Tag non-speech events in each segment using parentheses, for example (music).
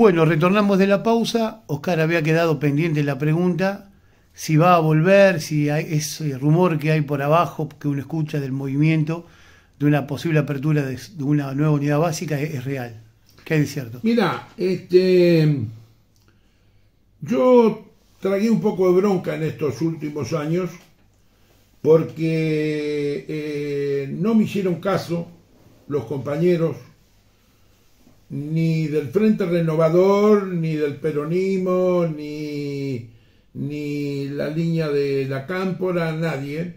Bueno, retornamos de la pausa. Oscar había quedado pendiente la pregunta si va a volver, si hay ese rumor que hay por abajo que uno escucha del movimiento de una posible apertura de, una nueva unidad básica es, real. ¿Qué hay de cierto? Mira, este, yo tragué un poco de bronca en estos últimos años porque eh, no me hicieron caso los compañeros ni del Frente Renovador, ni del peronismo, ni, ni la línea de la cámpora, nadie.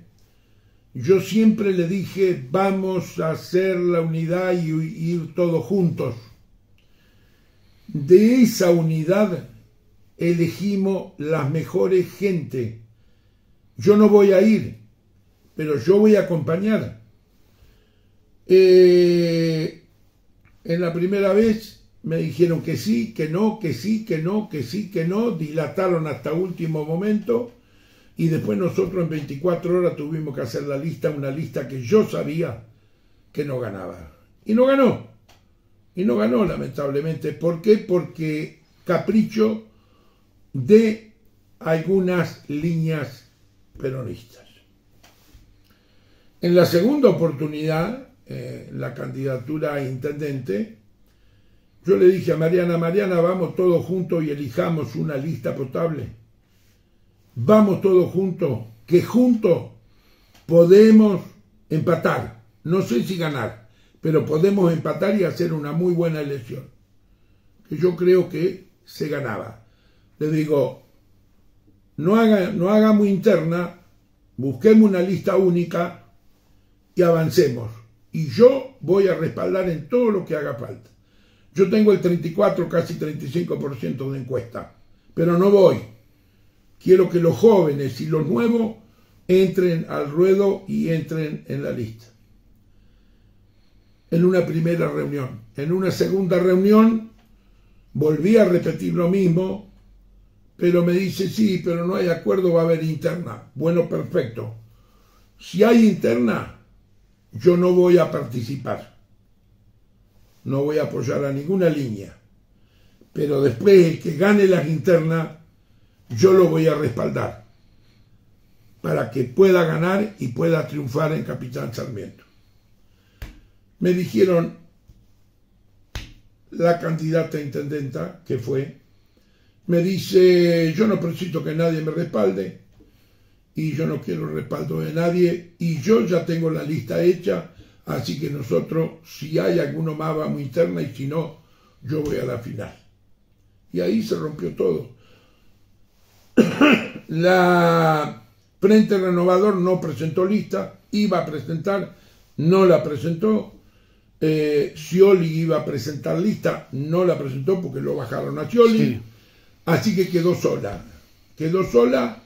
Yo siempre le dije, vamos a hacer la unidad y ir todos juntos. De esa unidad elegimos las mejores gente. Yo no voy a ir, pero yo voy a acompañar. Eh, en la primera vez me dijeron que sí, que no, que sí, que no, que sí, que no, dilataron hasta último momento y después nosotros en 24 horas tuvimos que hacer la lista, una lista que yo sabía que no ganaba. Y no ganó. Y no ganó, lamentablemente. ¿Por qué? Porque capricho de algunas líneas peronistas. En la segunda oportunidad, eh, la candidatura a intendente, yo le dije a Mariana, Mariana, vamos todos juntos y elijamos una lista potable. Vamos todos juntos, que juntos podemos empatar. No sé si ganar, pero podemos empatar y hacer una muy buena elección. Que yo creo que se ganaba. Le digo, no, haga, no hagamos interna, busquemos una lista única y avancemos y yo voy a respaldar en todo lo que haga falta. Yo tengo el 34, casi 35% de encuesta, pero no voy. Quiero que los jóvenes y los nuevos entren al ruedo y entren en la lista. En una primera reunión. En una segunda reunión volví a repetir lo mismo, pero me dice, sí, pero no hay acuerdo, va a haber interna. Bueno, perfecto. Si hay interna, yo no voy a participar, no voy a apoyar a ninguna línea, pero después el que gane las internas, yo lo voy a respaldar para que pueda ganar y pueda triunfar en Capitán Sarmiento. Me dijeron la candidata intendenta, que fue, me dice, yo no necesito que nadie me respalde, y yo no quiero respaldo de nadie y yo ya tengo la lista hecha, así que nosotros, si hay alguno más, vamos interna y si no, yo voy a la final. Y ahí se rompió todo. (coughs) la Frente Renovador no presentó lista, iba a presentar, no la presentó. Eh, Scioli iba a presentar lista, no la presentó porque lo bajaron a Scioli. Así que quedó sola. Quedó sola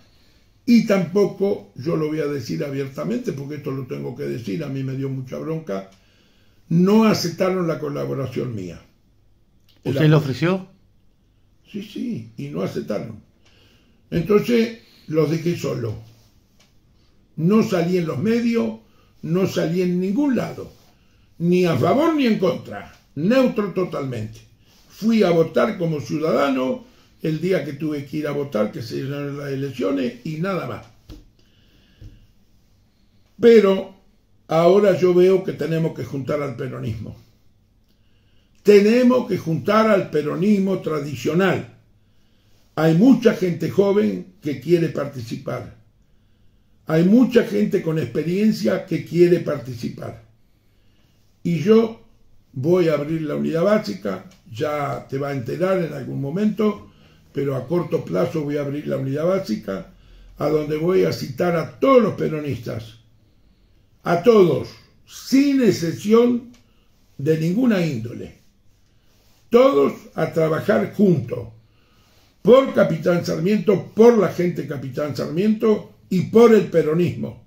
y tampoco, yo lo voy a decir abiertamente, porque esto lo tengo que decir, a mí me dio mucha bronca, no aceptaron la colaboración mía. ¿Usted lo ofreció? Sí, sí, y no aceptaron. Entonces los dejé solo. No salí en los medios, no salí en ningún lado, ni a favor ni en contra, neutro totalmente. Fui a votar como ciudadano el día que tuve que ir a votar, que se dieron las elecciones y nada más. Pero ahora yo veo que tenemos que juntar al peronismo. Tenemos que juntar al peronismo tradicional. Hay mucha gente joven que quiere participar. Hay mucha gente con experiencia que quiere participar. Y yo voy a abrir la unidad básica, ya te va a enterar en algún momento, pero a corto plazo voy a abrir la unidad básica, a donde voy a citar a todos los peronistas, a todos, sin excepción de ninguna índole, todos a trabajar juntos, por Capitán Sarmiento, por la gente Capitán Sarmiento y por el peronismo,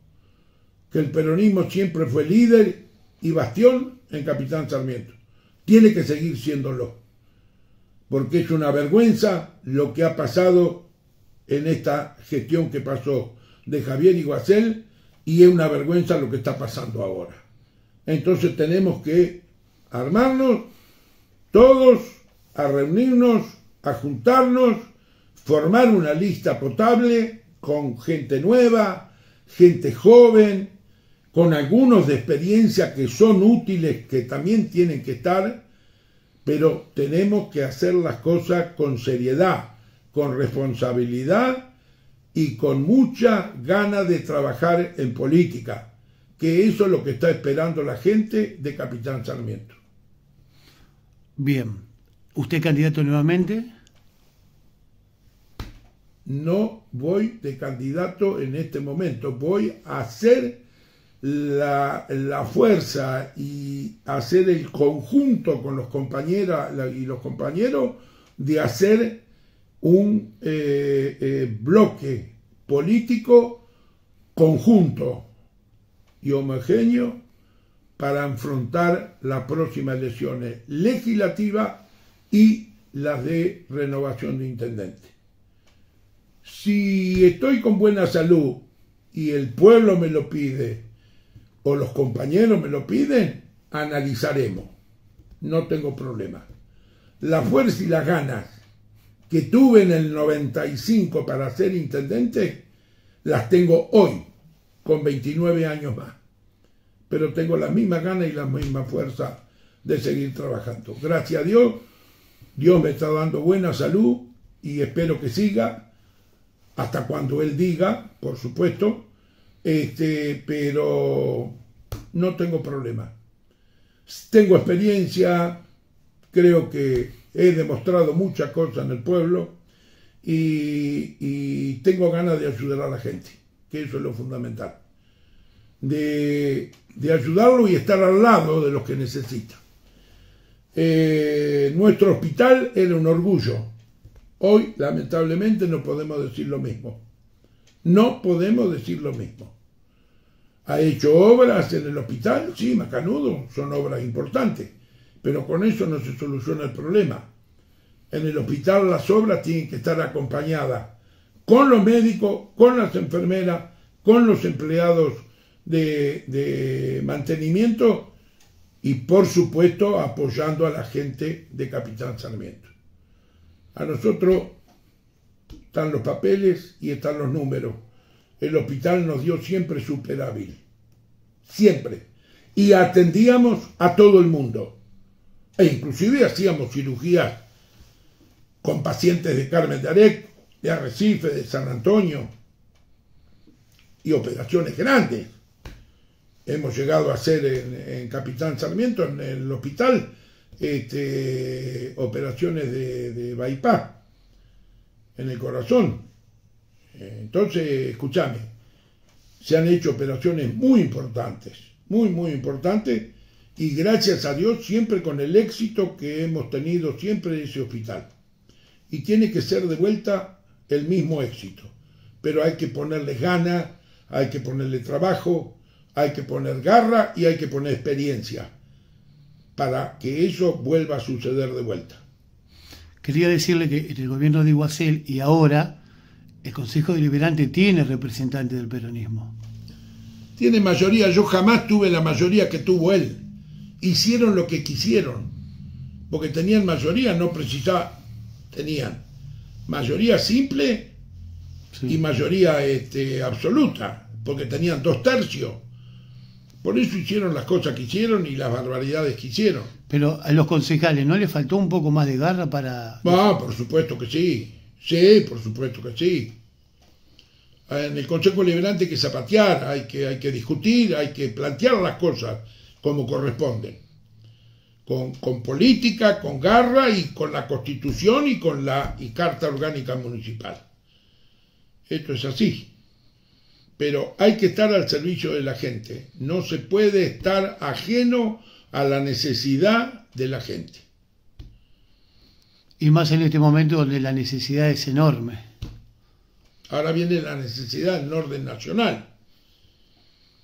que el peronismo siempre fue líder y bastión en Capitán Sarmiento. Tiene que seguir siéndolo porque es una vergüenza lo que ha pasado en esta gestión que pasó de Javier Iguacel y es una vergüenza lo que está pasando ahora. Entonces tenemos que armarnos todos a reunirnos, a juntarnos, formar una lista potable con gente nueva, gente joven, con algunos de experiencia que son útiles, que también tienen que estar, pero tenemos que hacer las cosas con seriedad, con responsabilidad y con mucha gana de trabajar en política, que eso es lo que está esperando la gente de Capitán Sarmiento. Bien, ¿usted candidato nuevamente? No voy de candidato en este momento, voy a hacer la, fuerza y hacer el conjunto con los compañeras y los compañeros de hacer un eh, eh, bloque político conjunto y homogéneo para enfrentar las próximas elecciones legislativas y las de renovación de intendente. Si estoy con buena salud y el pueblo me lo pide o los compañeros me lo piden, analizaremos. No tengo problema. La fuerza y las ganas que tuve en el 95 para ser intendente, las tengo hoy, con 29 años más. Pero tengo la misma ganas y la misma fuerza de seguir trabajando. Gracias a Dios, Dios me está dando buena salud y espero que siga hasta cuando Él diga, por supuesto, este, pero no tengo problema. Tengo experiencia, creo que he demostrado muchas cosas en el pueblo y, tengo ganas de ayudar a la gente, que eso es lo fundamental. De, ayudarlo y estar al lado de los que necesitan. Eh, nuestro hospital era un orgullo. Hoy, lamentablemente, no podemos decir lo mismo. No podemos decir lo mismo. ¿Ha hecho obras en el hospital? Sí, Macanudo, son obras importantes pero con eso no se soluciona el problema. En el hospital las obras tienen que estar acompañadas con los médicos, con las enfermeras, con los empleados de, mantenimiento y por supuesto apoyando a la gente de Capitán Sarmiento. A nosotros están los papeles y están los números. El hospital nos dio siempre superávit. Siempre. Y atendíamos a todo el mundo e inclusive hacíamos cirugías con pacientes de Carmen de Arec, de Arrecife, de San Antonio, y operaciones grandes. Hemos llegado a hacer en, Capitán Sarmiento, en el hospital, este, operaciones de, de bypass en el corazón. Entonces, escúchame, se han hecho operaciones muy importantes, muy, muy importantes, y gracias a Dios siempre con el éxito que hemos tenido siempre en ese hospital. Y tiene que ser de vuelta el mismo éxito, pero hay que ponerle ganas, hay que ponerle trabajo, hay que poner garra y hay que poner experiencia para que eso vuelva a suceder de vuelta. Quería decirle que en el gobierno de Iguacel y ahora el Consejo Deliberante tiene representantes del peronismo. Tiene mayoría, yo jamás tuve la mayoría que tuvo él hicieron lo que quisieron, porque tenían mayoría, no precisaba, tenían mayoría simple y mayoría este, absoluta, porque tenían dos tercios. Por eso hicieron las cosas que hicieron y las barbaridades que hicieron. Pero a los concejales, ¿no les faltó un poco más de garra para...? Ah, por supuesto que sí. Sí, por supuesto que sí. En el Consejo Liberante hay que zapatear, hay que, hay que discutir, hay que plantear las cosas como corresponde, con, con, política, con garra y con la constitución y con la y carta orgánica municipal. Esto es así. Pero hay que estar al servicio de la gente. No se puede estar ajeno a la necesidad de la gente. Y más en este momento donde la necesidad es enorme. Ahora viene la necesidad en orden nacional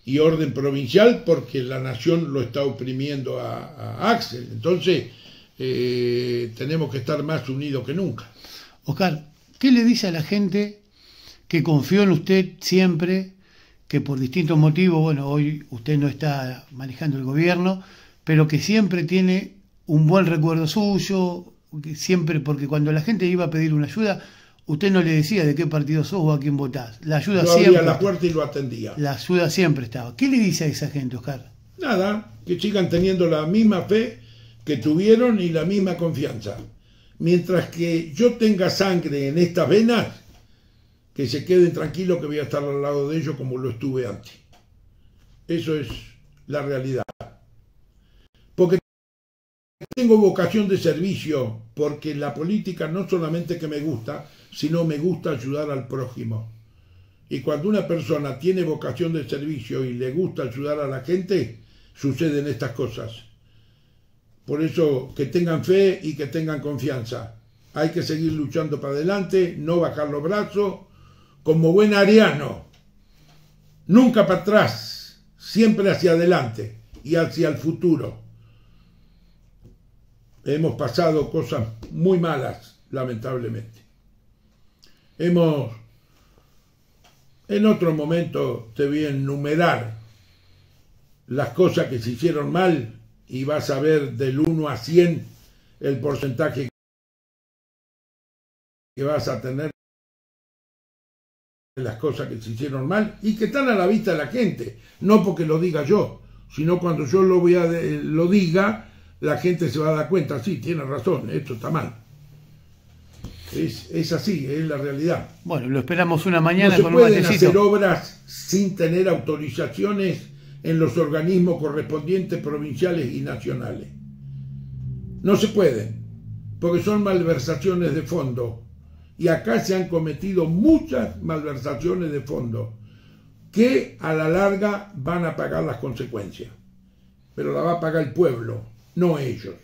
y orden provincial porque la nación lo está oprimiendo a, Axel. Entonces, eh, tenemos que estar más unidos que nunca. Oscar, ¿qué le dice a la gente que confió en usted siempre, que por distintos motivos, bueno, hoy usted no está manejando el gobierno, pero que siempre tiene un buen recuerdo suyo, siempre, porque cuando la gente iba a pedir una ayuda, usted no le decía de qué partido sos o a quién votás. La ayuda Yo siempre. abría la puerta y lo atendía. La ayuda siempre estaba. ¿Qué le dice a esa gente, Oscar? Nada, que sigan teniendo la misma fe que tuvieron y la misma confianza. Mientras que yo tenga sangre en estas venas, que se queden tranquilos que voy a estar al lado de ellos como lo estuve antes. Eso es la realidad. Tengo vocación de servicio, porque la política no solamente que me gusta, sino me gusta ayudar al prójimo. Y cuando una persona tiene vocación de servicio y le gusta ayudar a la gente, suceden estas cosas. Por eso que tengan fe y que tengan confianza. Hay que seguir luchando para adelante, no bajar los brazos, como buen ariano. Nunca para atrás, siempre hacia adelante y hacia el futuro. Hemos pasado cosas muy malas, lamentablemente. Hemos, en otro momento te voy a enumerar las cosas que se hicieron mal y vas a ver del 1 a 100 el porcentaje que vas a tener de las cosas que se hicieron mal y que están a la vista de la gente, no porque lo diga yo, sino cuando yo lo, voy a, lo diga, la gente se va a dar cuenta, sí, tiene razón, esto está mal. Es, es así, es la realidad. Bueno, lo esperamos una mañana no se con pueden un matecito. hacer obras sin tener autorizaciones en los organismos correspondientes provinciales y nacionales. No se pueden, porque son malversaciones de fondo. Y acá se han cometido muchas malversaciones de fondo que a la larga van a pagar las consecuencias. Pero la va a pagar el pueblo, no ellos.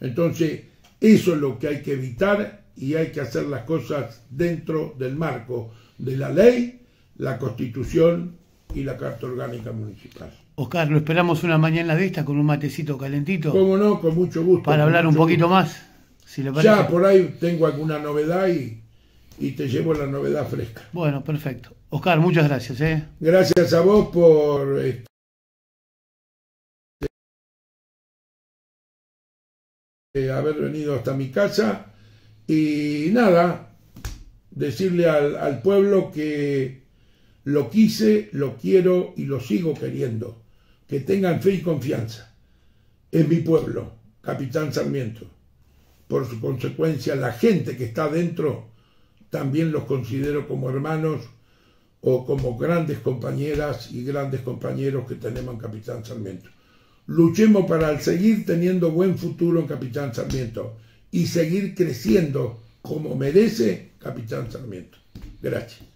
Entonces, eso es lo que hay que evitar y hay que hacer las cosas dentro del marco de la ley, la constitución y la Carta Orgánica Municipal. Oscar, lo esperamos una mañana de esta con un matecito calentito Cómo no, con mucho gusto. para hablar un poquito gusto. más, si le parece. Ya por ahí tengo alguna novedad y, y te llevo la novedad fresca. Bueno, perfecto. Oscar, muchas gracias. ¿eh? Gracias a vos por haber venido hasta mi casa y nada, decirle al, al pueblo que lo quise, lo quiero y lo sigo queriendo. Que tengan fe y confianza. Es mi pueblo, Capitán Sarmiento. Por su consecuencia, la gente que está dentro también los considero como hermanos o como grandes compañeras y grandes compañeros que tenemos en Capitán Sarmiento. Luchemos para seguir teniendo buen futuro en Capitán Sarmiento y seguir creciendo como merece Capitán Sarmiento. Gracias.